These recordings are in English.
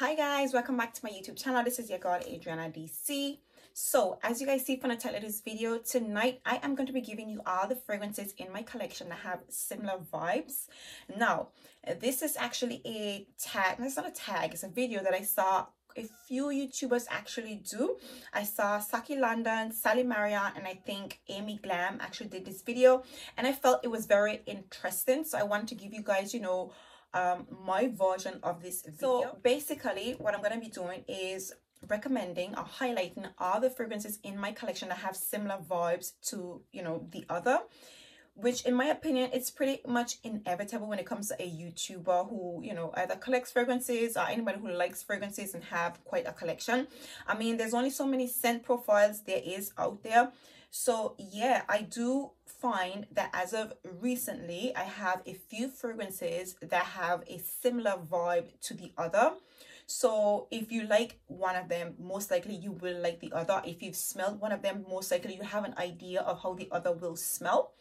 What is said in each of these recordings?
Hi guys, welcome back to my YouTube channel. This is your girl Adrienna DC. So as you guys see from the title of this video, tonight I am going to be giving you all the fragrances in my collection that have similar vibes. Now, this is actually a tag, it's not a tag, it's a video that I saw a few YouTubers actually do. I saw Saki London, Sally Marriott, and I think Amy Glam actually did this video. And I felt it was very interesting. So I want to give you guys, you know, um, my version of this video. So basically, what I'm going to be doing is recommending or highlighting all the fragrances in my collection that have similar vibes to, you know, the other which in my opinion it's pretty much inevitable when it comes to a youtuber who you know either collects fragrances or anybody who likes fragrances and have quite a collection i mean there's only so many scent profiles there is out there so yeah i do find that as of recently i have a few fragrances that have a similar vibe to the other. So if you like one of them most likely you will like the other. If you've smelled one of them most likely you have an idea of how the other will smell.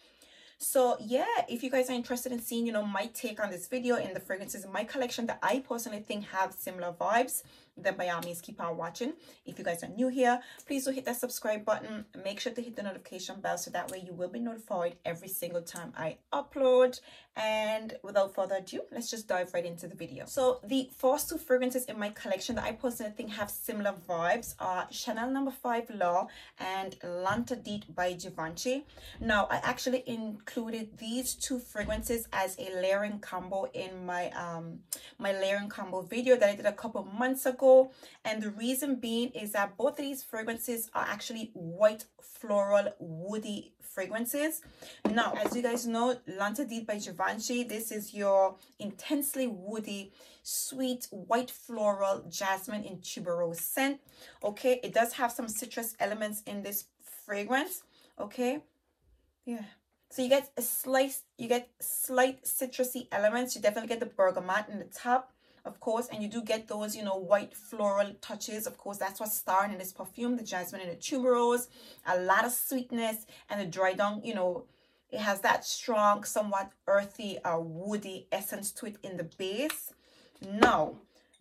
So yeah if you guys are interested in seeing you know my take on this video and the fragrances in my collection that i personally think have similar vibes then by all means keep on watching. If you guys are new here please do hit that subscribe button. Make sure to hit the notification bell so that way you will be notified every single time i upload. And without further ado let's just dive right into the video. So the first two fragrances in my collection that i personally think have similar vibes are chanel number five L'Eau and l'interdit by givenchy. Now i actually included these two fragrances as a layering combo in my um my layering combo video that i did a couple months ago and the reason being is that both of these fragrances are actually white floral woody fragrances. Now as you guys know l'interdit by givenchy this is your intensely woody sweet white floral jasmine in tuberose scent. Okay it does have some citrus elements in this fragrance. Okay yeah. So you get a slice you get slight citrusy elements. You definitely get the bergamot in the top of course and you do get those you know white floral touches. Of course that's what's starring in this perfume the jasmine and the tuberose. A lot of sweetness and the dry down you know it has that strong somewhat earthy or uh, woody essence to it in the base. Now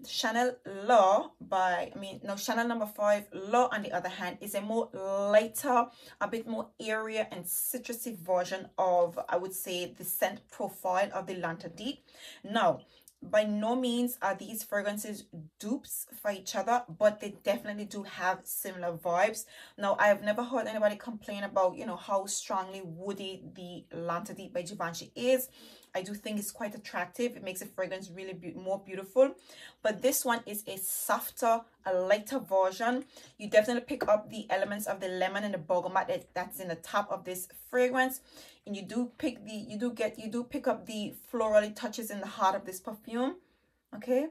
chanel L'Eau by i mean no chanel number five L'Eau on the other hand is a more lighter a bit more area and citrusy version of i would say the scent profile of the l'interdit now by no means are these fragrances dupes for each other but they definitely do have similar vibes now i have never heard anybody complain about you know how strongly woody the l'interdit by givenchy is I do think it's quite attractive. It makes the fragrance really be more beautiful. But this one is a softer, a lighter version. You definitely pick up the elements of the lemon and the bergamot that's in the top of this fragrance. And you do pick the, you do get, you do pick up the florally touches in the heart of this perfume. Okay?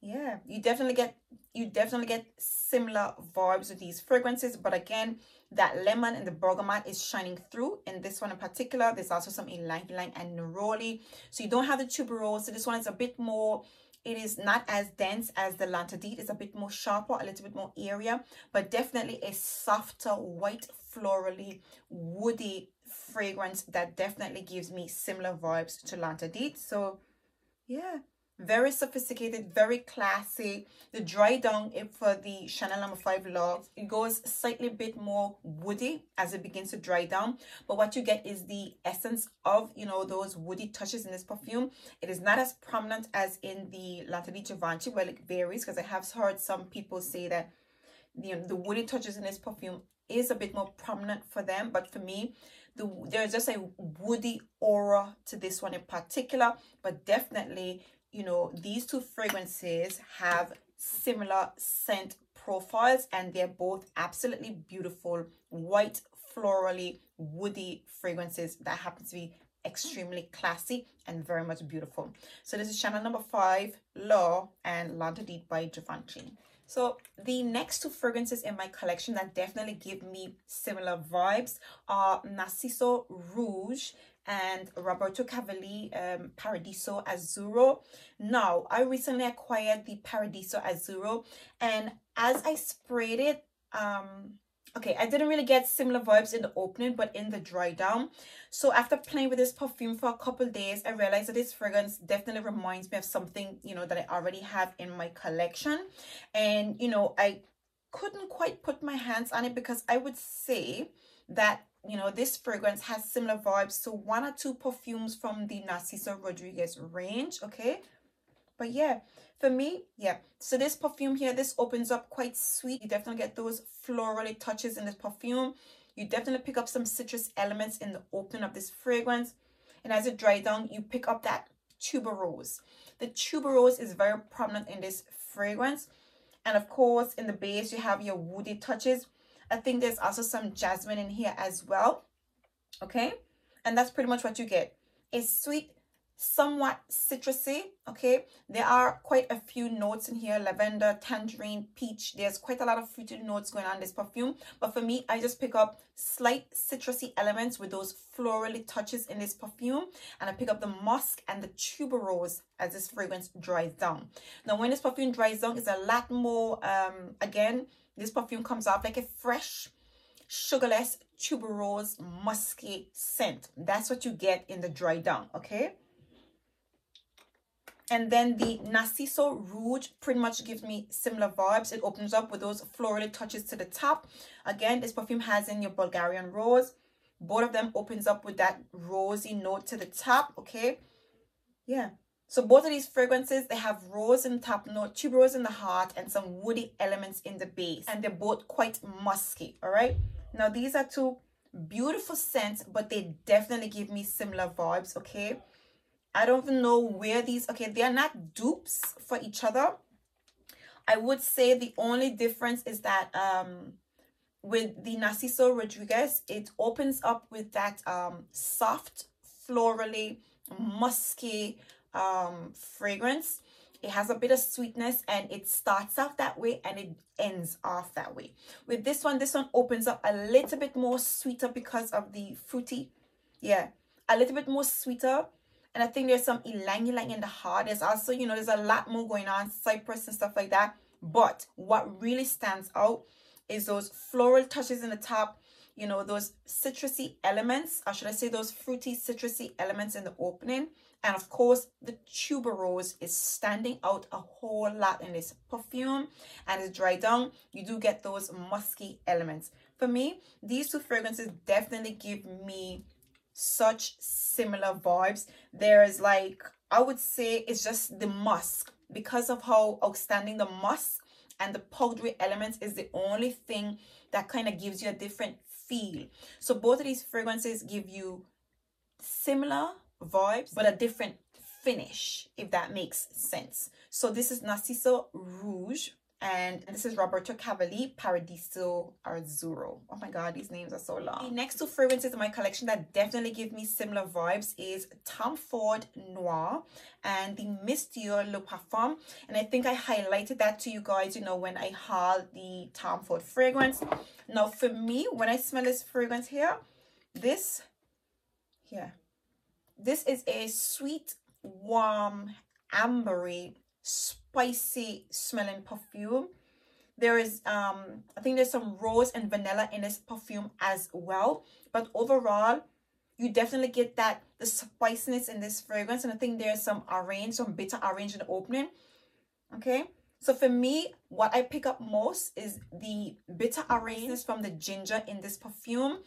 Yeah you definitely get you definitely get similar vibes with these fragrances but again that lemon and the bergamot is shining through. In this one in particular there's also some ylang ylang and neroli. So you don't have the tuberose. So this one is a bit more it is not as dense as the l'interdit it's a bit more sharper a little bit more area but definitely a softer white florally woody fragrance that definitely gives me similar vibes to l'interdit so yeah very sophisticated very classy. The dry down for the chanel number five L'Eau it goes slightly bit more woody as it begins to dry down. But what you get is the essence of you know those woody touches in this perfume. It is not as prominent as in the l'interdit givenchy well it varies because i have heard some people say that you know the woody touches in this perfume is a bit more prominent for them. But for me the, there's just a woody aura to this one in particular but definitely you know, these two fragrances have similar scent profiles and they're both absolutely beautiful, white, florally, woody fragrances that happen to be extremely classy and very much beautiful. So this is Chanel number five, L'Eau and L'Interdit by Givenchy. So the next two fragrances in my collection that definitely give me similar vibes are Narciso Rouge and Roberto Cavalli um, Paradiso Azzurro. Now, I recently acquired the Paradiso Azzurro and as I sprayed it, um, okay i didn't really get similar vibes in the opening but in the dry down. So after playing with this perfume for a couple days i realized that this fragrance definitely reminds me of something you know that i already have in my collection. And you know i couldn't quite put my hands on it because i would say that you know this fragrance has similar vibes to one or two perfumes from the narciso rodriguez range okay but yeah for me yeah. So this perfume here this opens up quite sweet. You definitely get those florally touches in this perfume. You definitely pick up some citrus elements in the opening of this fragrance. And as it dries down you pick up that tuberose the tuberose is very prominent in this fragrance. And of course in the base you have your woody touches. I think there's also some jasmine in here as well. Okay? And that's pretty much what you get. A sweet somewhat citrusy okay? There are quite a few notes in here lavender tangerine peach. There's quite a lot of fruity notes going on in this perfume. But for me i just pick up slight citrusy elements with those florally touches in this perfume. And i pick up the musk and the tuberose as this fragrance dries down. Now when this perfume dries down it's a lot more um again this perfume comes off like a fresh sugarless tuberose musky scent. That's what you get in the dry down okay and then the Narciso Rouge pretty much gives me similar vibes. It opens up with those floral touches to the top. Again, this perfume has in your Bulgarian Rose. Both of them opens up with that rosy note to the top, okay? Yeah. So both of these fragrances, they have rose in the top note, tuberose in the heart, and some woody elements in the base. And they're both quite musky, all right? Now, these are two beautiful scents, but they definitely give me similar vibes, okay? I don't even know where these, okay, they are not dupes for each other. I would say the only difference is that um, with the Narciso Rodriguez, it opens up with that um, soft, florally, musky um, fragrance. It has a bit of sweetness and it starts off that way and it ends off that way. With this one, this one opens up a little bit more sweeter because of the fruity. Yeah, a little bit more sweeter and I think there's some ylang in the heart. There's also, you know, there's a lot more going on, cypress and stuff like that. But what really stands out is those floral touches in the top, you know, those citrusy elements, or should I say those fruity citrusy elements in the opening. And of course, the tuberose is standing out a whole lot in this perfume. And it's dry down, you do get those musky elements. For me, these two fragrances definitely give me such similar vibes. There is like, I would say it's just the musk because of how outstanding the musk and the powdery elements is the only thing that kind of gives you a different feel. So both of these fragrances give you similar vibes, but a different finish, if that makes sense. So this is Narciso Rouge and this is Roberto Cavalli Paradiso Azzurro. Oh my god, these names are so long. The next two fragrances in my collection that definitely give me similar vibes is Tom Ford Noir and the Dior Le Parfum. And I think I highlighted that to you guys, you know, when I hauled the Tom Ford fragrance. Now, for me, when I smell this fragrance here, this, here, this is a sweet, warm, ambery, spicy smelling perfume. There is, um, I think there's some rose and vanilla in this perfume as well. But overall, you definitely get that, the spiciness in this fragrance. And I think there's some orange, some bitter orange in the opening. Okay. So for me, what I pick up most is the bitter orange from the ginger in this perfume.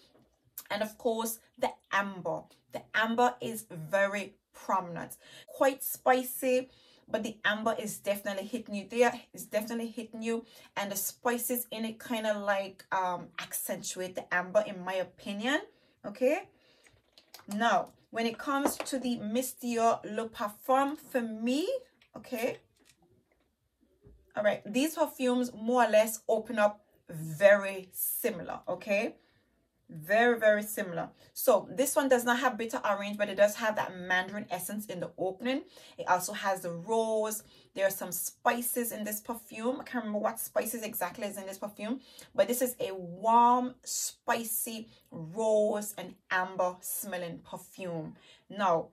And of course, the amber. The amber is very prominent. Quite spicy but the amber is definitely hitting you. There it's definitely hitting you and the spices in it kind of like um accentuate the amber in my opinion okay? Now when it comes to the Miss Le Parfum for me okay all right these perfumes more or less open up very similar okay very very similar. So this one does not have bitter orange but it does have that mandarin essence in the opening. It also has the rose. There are some spices in this perfume. I can't remember what spices exactly is in this perfume but this is a warm spicy rose and amber smelling perfume. Now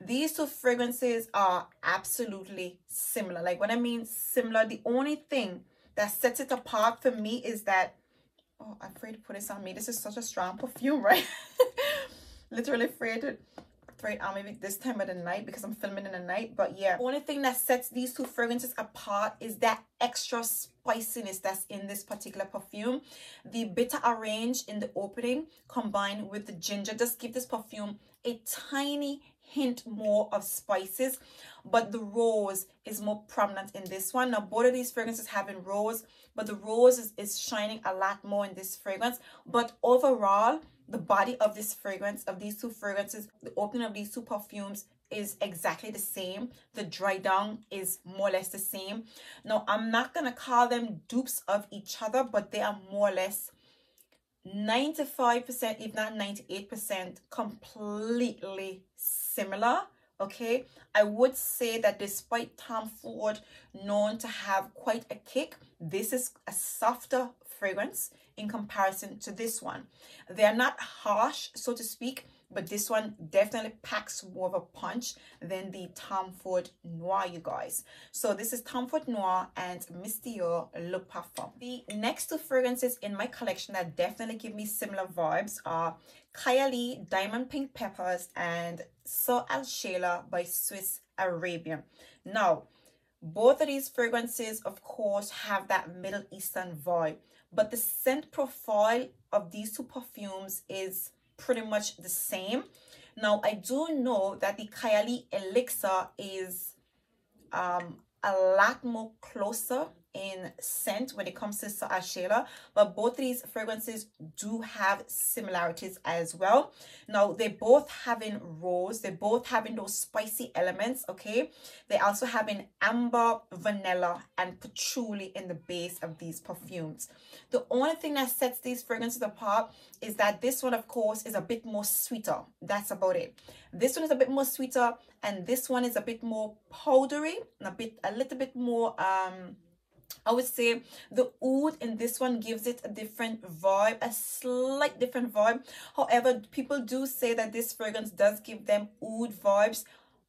these two fragrances are absolutely similar. Like when i mean similar. The only thing that sets it apart for me is that oh, I'm afraid to put this on me. This is such a strong perfume, right? Literally afraid to throw it on maybe this time of the night because I'm filming in the night. But yeah, only thing that sets these two fragrances apart is that extra spiciness that's in this particular perfume. The bitter orange in the opening combined with the ginger just give this perfume a tiny hint more of spices but the rose is more prominent in this one. Now both of these fragrances have in rose but the rose is, is shining a lot more in this fragrance. But overall the body of this fragrance of these two fragrances the opening of these two perfumes is exactly the same. The dry down is more or less the same. Now i'm not gonna call them dupes of each other but they are more or less 95% if not 98% completely similar okay? I would say that despite tom ford known to have quite a kick this is a softer fragrance in comparison to this one. They are not harsh so to speak but this one definitely packs more of a punch than the Tom Ford Noir, you guys. So this is Tom Ford Noir and Miss Le Parfum. The next two fragrances in my collection that definitely give me similar vibes are Kayali Diamond Pink Peppers and So Al Shayla by Swiss Arabian. Now, both of these fragrances, of course, have that Middle Eastern vibe, but the scent profile of these two perfumes is pretty much the same. Now, I do know that the Kayali Elixir is um, a lot more closer in scent when it comes to Ashela, but both these fragrances do have similarities as well. Now, they both have in rose, they both have in those spicy elements, okay? They also have in amber, vanilla, and patchouli in the base of these perfumes. The only thing that sets these fragrances apart is that this one, of course, is a bit more sweeter. That's about it. This one is a bit more sweeter, and this one is a bit more powdery, and a bit, a little bit more, um, I would say the oud in this one gives it a different vibe, a slight different vibe. However, people do say that this fragrance does give them oud vibes.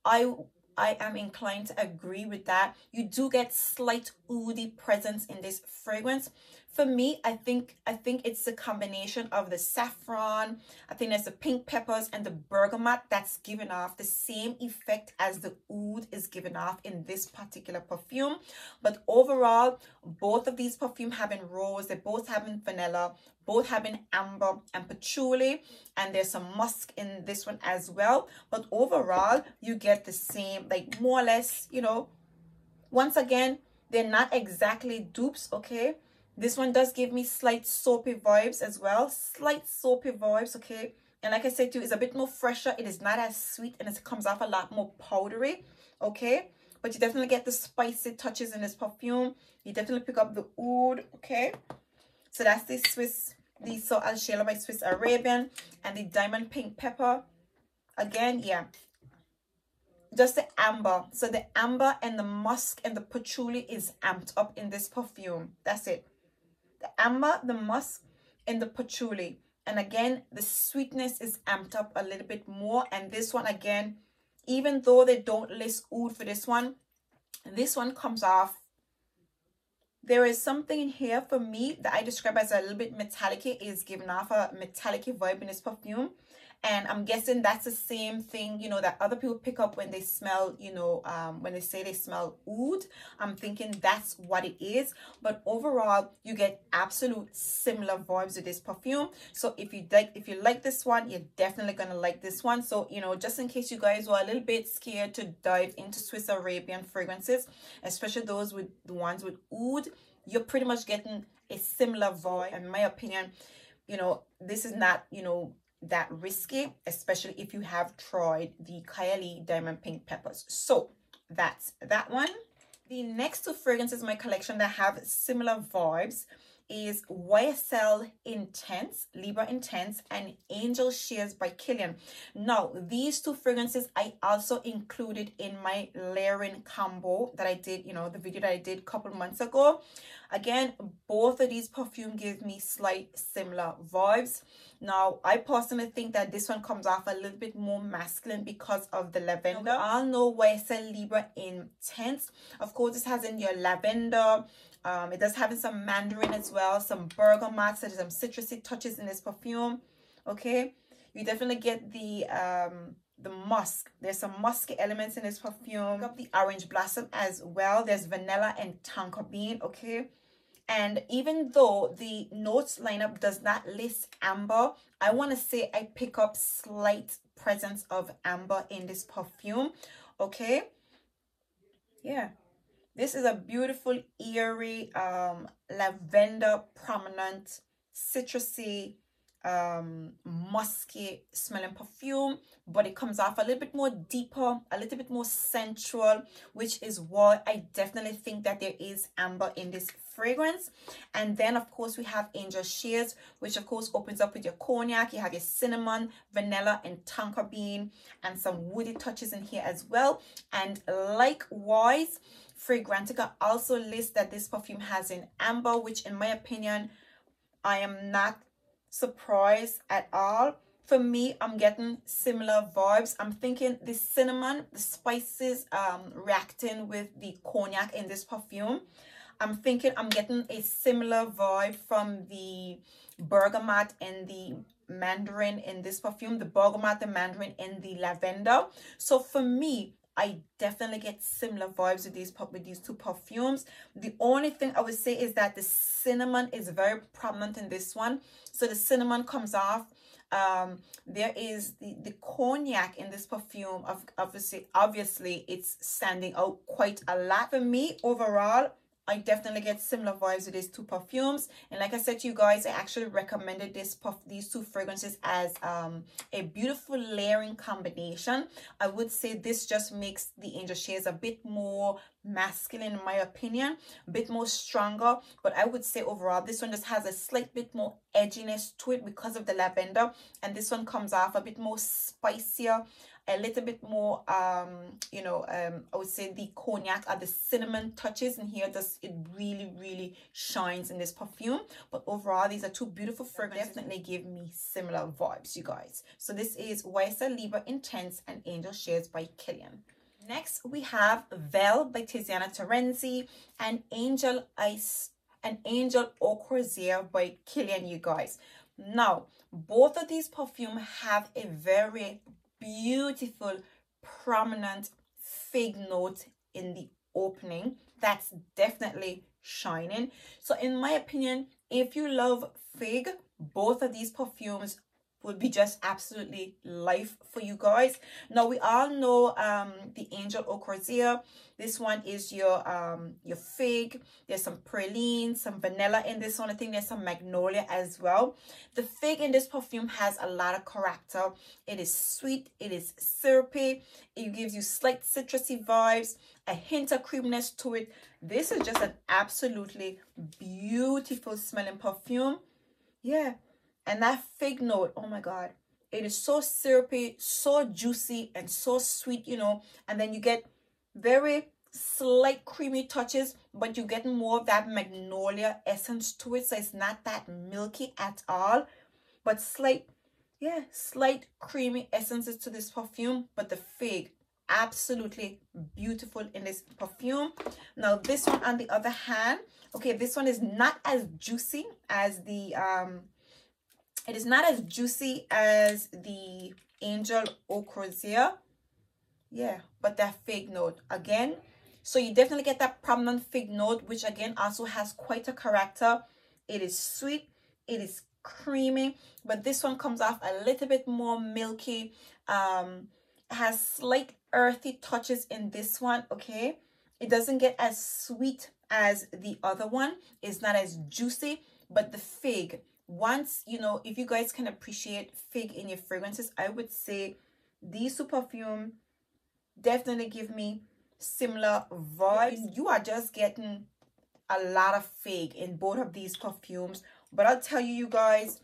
I I am inclined to agree with that. You do get slight oudy presence in this fragrance for me i think i think it's a combination of the saffron i think there's the pink peppers and the bergamot that's giving off the same effect as the oud is giving off in this particular perfume. But overall both of these perfume having rose they both have having vanilla both have having amber and patchouli and there's some musk in this one as well. But overall you get the same like more or less you know once again they're not exactly dupes okay this one does give me slight soapy vibes as well. Slight soapy vibes, okay? And like I said to you, it's a bit more fresher. It is not as sweet and it comes off a lot more powdery, okay? But you definitely get the spicy touches in this perfume. You definitely pick up the oud, okay? So that's the Swiss, the So Al Shayla by Swiss Arabian and the Diamond Pink Pepper. Again, yeah, just the amber so the amber and the musk and the patchouli is amped up in this perfume that's it the amber, the musk, and the patchouli. And again, the sweetness is amped up a little bit more. And this one, again, even though they don't list oud for this one, this one comes off. There is something in here for me that I describe as a little bit metallic. It is giving off a metallic vibe in this perfume and i'm guessing that's the same thing you know that other people pick up when they smell you know um, when they say they smell oud. I'm thinking that's what it is. But overall you get absolute similar vibes with this perfume. So if you like if you like this one you're definitely gonna like this one. So you know just in case you guys were a little bit scared to dive into swiss arabian fragrances especially those with the ones with oud you're pretty much getting a similar vibe. In my opinion you know this is not you know that risky, especially if you have tried the Kayali Diamond Pink Peppers. So that's that one. The next two fragrances in my collection that have similar vibes is YSL Intense, Libre Intense, and Angel Shares by Kilian. Now, these two fragrances I also included in my layering combo that I did, you know, the video that I did a couple months ago. Again, both of these perfume give me slight similar vibes. Now, I personally think that this one comes off a little bit more masculine because of the lavender. I'll know YSL Libre Intense. Of course, this has in your lavender, Um, it does have some mandarin as well, some bergamot, so there's some citrusy touches in this perfume. Okay, you definitely get the um the musk. There's some musky elements in this perfume. Got the orange blossom as well. There's vanilla and tonka bean. Okay. And even though the notes lineup does not list amber, I want to say I pick up slight presence of amber in this perfume. Okay. Yeah. This is a beautiful, eerie, um, lavender prominent, citrusy, um, musky smelling perfume, but it comes off a little bit more deeper, a little bit more sensual, which is why I definitely think that there is amber in this fragrance. And then, of course, we have Angel Shares, which, of course, opens up with your cognac. You have your cinnamon, vanilla, and tonka bean, and some woody touches in here as well. And likewise, Fragrantica also lists that this perfume has an amber, which in my opinion, I am not surprised at all. For me, I'm getting similar vibes. I'm thinking the cinnamon, the spices um, reacting with the cognac in this perfume. I'm thinking I'm getting a similar vibe from the bergamot and the mandarin in this perfume, the bergamot, the mandarin, and the lavender. So for me, I definitely get similar vibes with these with these two perfumes. The only thing I would say is that the cinnamon is very prominent in this one. So the cinnamon comes off. Um, there is the, the cognac in this perfume. Of obviously, obviously, it's standing out quite a lot for me overall. I definitely get similar vibes with these two perfumes. And like I said to you guys, I actually recommended this puff, these two fragrances as um, a beautiful layering combination. I would say this just makes the Angel Shares a bit more masculine in my opinion, a bit more stronger. But I would say overall, this one just has a slight bit more edginess to it because of the lavender. And this one comes off a bit more spicier a little bit more um you know um i would say the cognac or the cinnamon touches in here. Does it really really shines in this perfume. But overall these are two beautiful fragrances definitely give me similar vibes you guys. So this is YSL Libre Intense and Angel Shares by Kilian next we have Vel by Tiziana Terenzi and Angel Ice and Angel Eau Croisière by Kilian you guys. Now both of these perfumes have a very beautiful prominent fig note in the opening. That's definitely shining. So in my opinion if you love fig both of these perfumes would be just absolutely life for you guys. Now we all know um the angel croisière this one is your um your fig. There's some praline some vanilla in this one. I think there's some magnolia as well. The fig in this perfume has a lot of character. It is sweet it is syrupy it gives you slight citrusy vibes a hint of creaminess to it. This is just an absolutely beautiful smelling perfume. Yeah and that fig note, oh my God, it is so syrupy, so juicy, and so sweet, you know. And then you get very slight creamy touches, but you get more of that magnolia essence to it. So it's not that milky at all, but slight, yeah, slight creamy essences to this perfume. But the fig, absolutely beautiful in this perfume. Now this one on the other hand, okay, this one is not as juicy as the um it is not as juicy as the Angel Eau Croisière. Yeah, but that fig note again. So you definitely get that prominent fig note, which again also has quite a character. It is sweet. It is creamy, but this one comes off a little bit more milky. Um, has slight earthy touches in this one, okay? It doesn't get as sweet as the other one. It's not as juicy, but the fig once you know if you guys can appreciate fig in your fragrances i would say these two perfume definitely give me similar vibes you are just getting a lot of fig in both of these perfumes. But i'll tell you you guys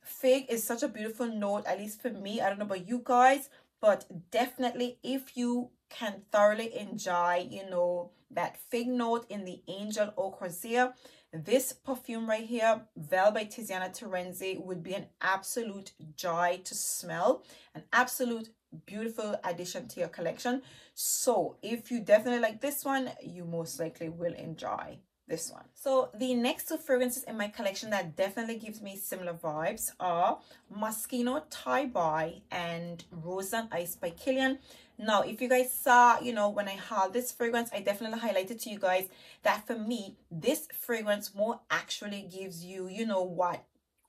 fig is such a beautiful note at least for me. I don't know about you guys but definitely if you can thoroughly enjoy you know that fig note in the angel or croisière this perfume right here, Vel by Tiziana Terenzi, would be an absolute joy to smell, an absolute beautiful addition to your collection. So if you definitely like this one, you most likely will enjoy this one. So the next two fragrances in my collection that definitely gives me similar vibes are Moschino Toy Boy and Rose and Ice by Kilian. Now, if you guys saw, you know, when I had this fragrance, I definitely highlighted to you guys that for me, this fragrance more actually gives you, you know what,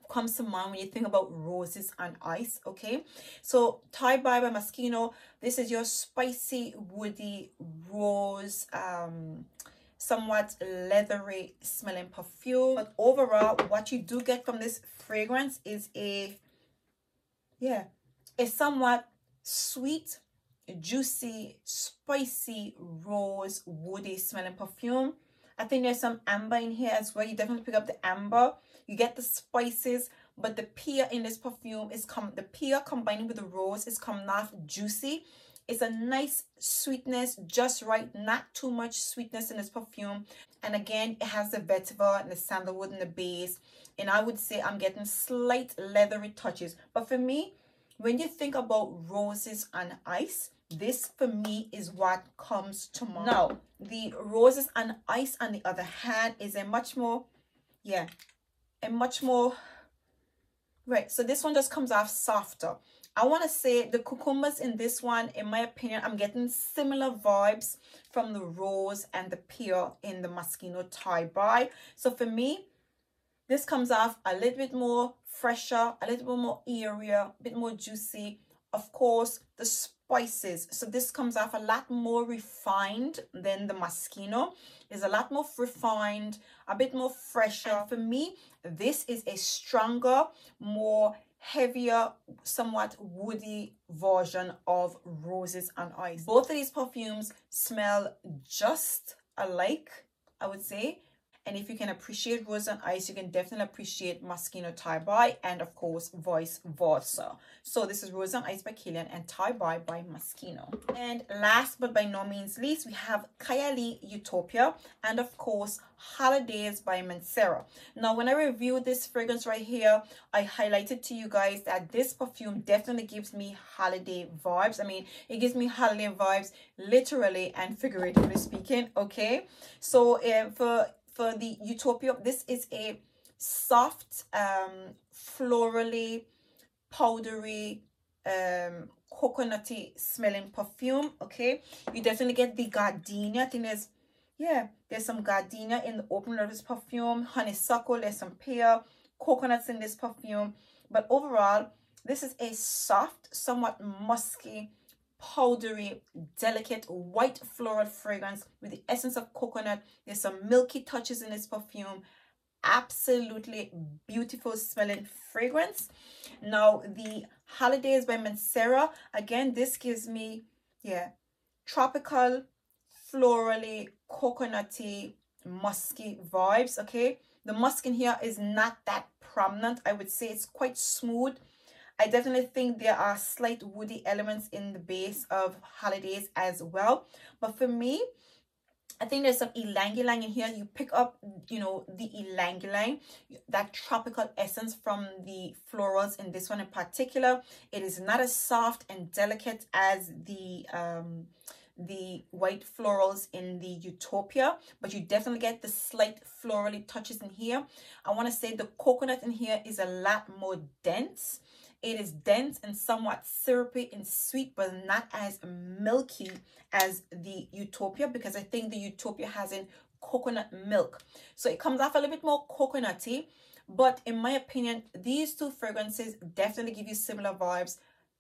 comes to mind when you think about roses and ice okay so toy boy by moschino this is your spicy woody rose um somewhat leathery smelling perfume. But overall what you do get from this fragrance is a yeah a somewhat sweet juicy spicy rose woody smelling perfume. I think there's some amber in here as well. You definitely pick up the amber. You get the spices but the pear in this perfume is come the pear combining with the rose is coming off juicy it's a nice sweetness just right not too much sweetness in this perfume. And again it has the vetiver and the sandalwood in the base and i would say i'm getting slight leathery touches. But for me when you think about roses and ice this for me is what comes to mind. Now the roses and ice on the other hand is a much more yeah a much more right so this one just comes off softer i want to say the cucumbers in this one in my opinion i'm getting similar vibes from the rose and the pear in the moschino toy boy. So for me this comes off a little bit more fresher a little bit more airier a bit more juicy. Of course the spices. So this comes off a lot more refined than the moschino. Is a lot more refined a bit more fresher. For me this is a stronger more heavier somewhat woody version of roses and ice. Both of these perfumes smell just alike i would say and if you can appreciate Rose and Ice, you can definitely appreciate Moschino Toy Boy and of course Vice Versa. So this is Rose and Ice by Kilian and Toy Boy by Moschino. And last but by no means least, we have Kayali Utopia and of course Holidays by Mancera. Now when I reviewed this fragrance right here, I highlighted to you guys that this perfume definitely gives me holiday vibes. I mean, it gives me holiday vibes literally and figuratively speaking, okay? So uh, for for the Utopia. This is a soft, um, florally, powdery, um, coconutty smelling perfume. Okay, you definitely get the gardenia. I think there's, yeah, there's some gardenia in the opener of this perfume. Honeysuckle, there's some pear, coconuts in this perfume. But overall, this is a soft, somewhat musky, powdery, delicate white floral fragrance with the essence of coconut. There's some milky touches in this perfume. Absolutely beautiful smelling fragrance. Now, the Holidays by Mancera. Again, this gives me, yeah, tropical, florally, coconutty, musky vibes, okay? The musk in here is not that prominent. I would say it's quite smooth I definitely think there are slight woody elements in the base of Holidays as well. But for me, I think there's some ylang ylang in here. You pick up, you know, the ylang ylang, that tropical essence from the florals in this one in particular. It is not as soft and delicate as the um, the white florals in the Utopia, but you definitely get the slight florally touches in here. I want to say the coconut in here is a lot more dense it is dense and somewhat syrupy and sweet, but not as milky as the Utopia because I think the Utopia has in coconut milk. So it comes off a little bit more coconutty. But in my opinion, these two fragrances definitely give you similar vibes.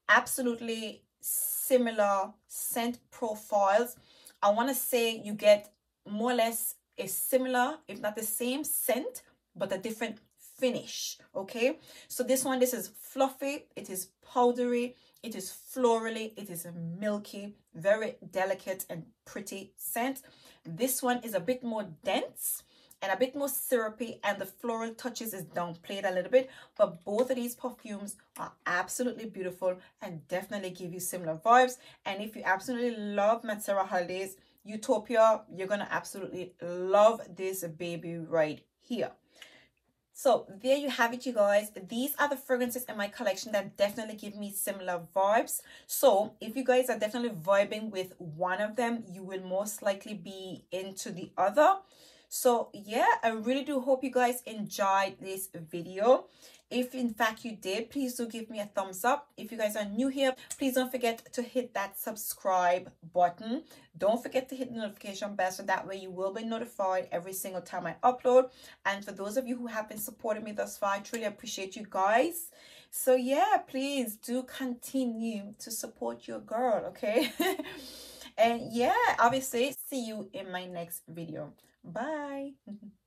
Absolutely similar scent profiles. I want to say you get more or less a similar, if not the same scent, but a different finish okay? So this one this is fluffy it is powdery it is florally it is a milky very delicate and pretty scent. This one is a bit more dense and a bit more syrupy and the floral touches is downplayed a little bit but both of these perfumes are absolutely beautiful and definitely give you similar vibes. And if you absolutely love Mancera Holidays Utopia you're gonna absolutely love this baby right here so there you have it, you guys. These are the fragrances in my collection that definitely give me similar vibes. So if you guys are definitely vibing with one of them, you will most likely be into the other. so yeah i really do hope you guys enjoyed this video if in fact you did please do give me a thumbs up. If you guys are new here please don't forget to hit that subscribe button. Don't forget to hit the notification bell so that way you will be notified every single time i upload. And for those of you who have been supporting me thus far i truly appreciate you guys. So yeah please do continue to support your girl okay? And yeah obviously see you in my next video. Bye